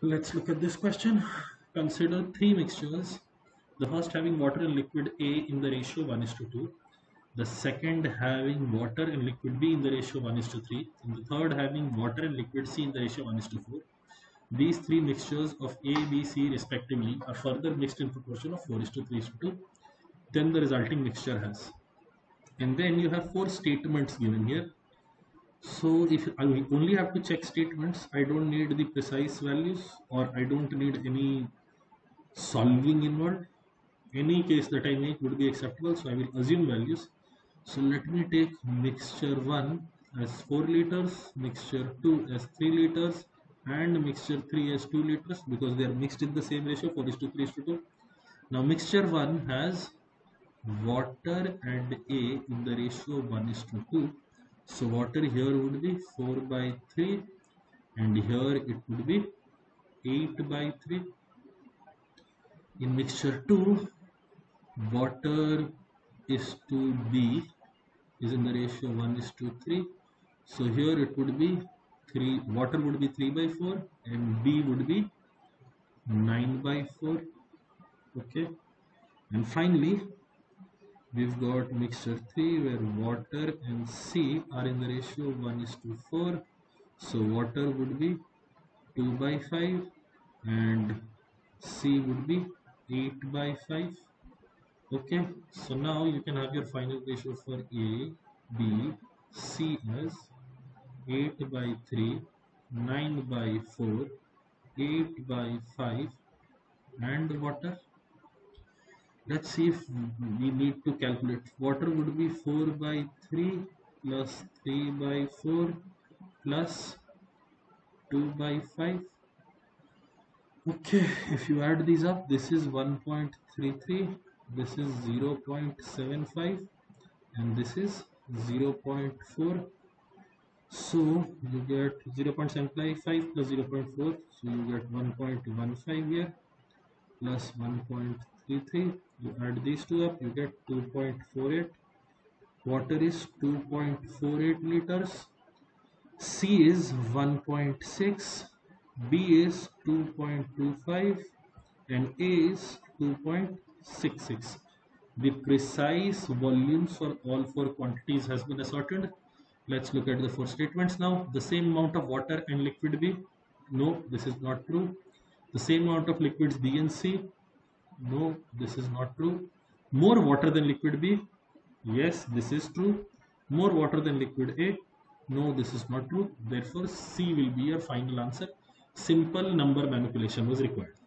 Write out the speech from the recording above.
Let's look at this question. Consider three mixtures. The first having water and liquid A in the ratio 1 is to 2. The second having water and liquid B in the ratio 1 is to 3. And the third having water and liquid C in the ratio 1 is to 4. These three mixtures of A, B, C respectively are further mixed in proportion of 4 is to 3 is to 2. Then the resulting mixture has. And then you have four statements given here so if I only have to check statements, I don't need the precise values or I don't need any solving involved. Any case that I make would be acceptable, so I will assume values. So let me take mixture 1 as 4 liters, mixture 2 as 3 liters and mixture 3 as 2 liters because they are mixed in the same ratio 4 is to 3 is to 2. Now mixture 1 has water and A in the ratio 1 is to 2 so water here would be 4 by 3 and here it would be 8 by 3 in mixture 2 water is to b is in the ratio 1 is to 3 so here it would be 3 water would be 3 by 4 and b would be 9 by 4 okay. And finally we've got mixture 3 where water and C are in the ratio 1 is to 4 so water would be 2 by 5 and C would be 8 by 5 okay so now you can have your final ratio for A B C as 8 by 3 9 by 4 8 by 5 and water let's see if we need to calculate. Water would be 4 by 3 plus 3 by 4 plus 2 by 5 okay if you add these up this is 1.33 this is 0.75 and this is 0.4 so you get 0.75 plus 0.4 so you get 1.15 here plus 1.33 you add these two up you get 2.48 water is 2.48 liters. C is 1.6 b is 2.25 and a is 2.66 the precise volumes for all four quantities has been ascertained let's look at the four statements now. The same amount of water and liquid b. No this is not true. The same amount of liquids b and c no, this is not true. More water than liquid B? Yes, this is true. More water than liquid A? No, this is not true. Therefore, C will be your final answer. Simple number manipulation was required.